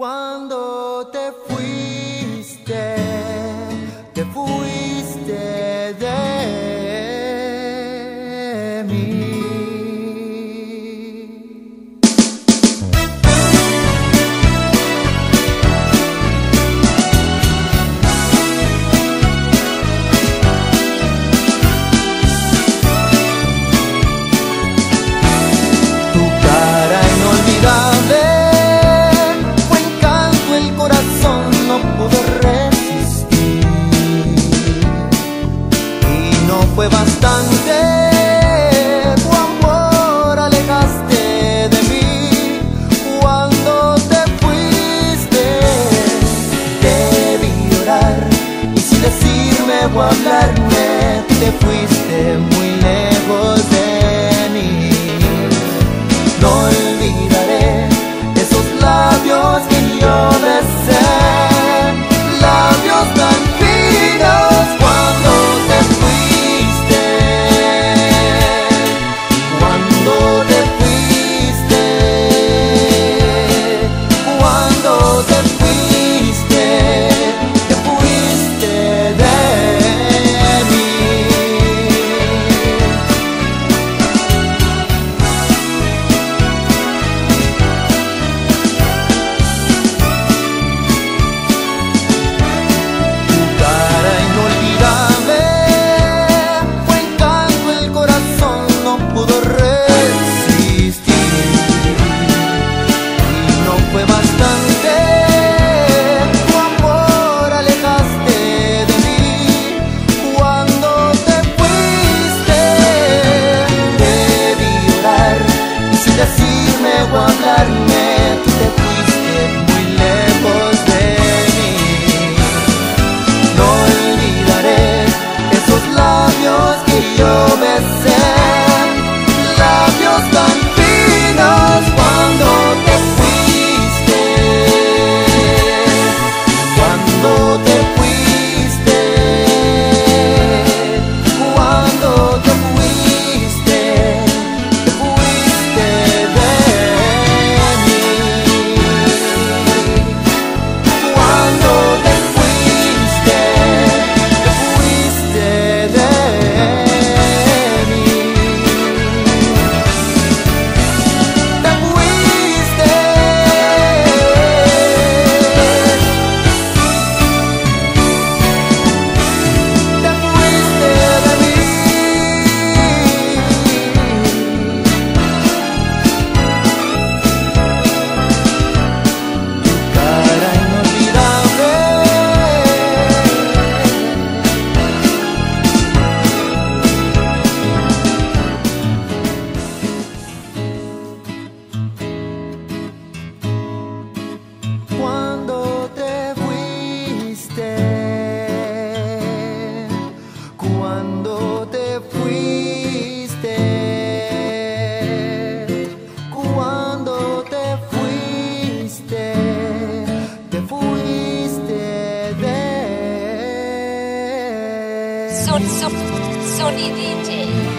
Cuando te fuiste, te fuiste de mí. fue bastante. Tu amor alejaste de mí cuando te fuiste. Te vi llorar y sin decirme o hablarme, te fuiste muy lejos. eu andar cuando te fuiste, cuando te fuiste, te fuiste de. Son, son, DJ.